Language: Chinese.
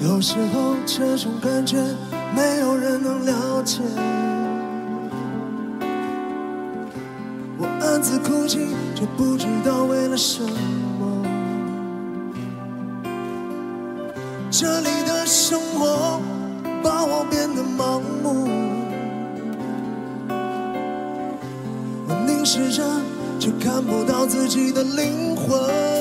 有时候这种感觉没有人能了解我暗自哭泣却不知道为了什么。这里的生活把我变得盲目我凝视着却看不到自己的灵魂。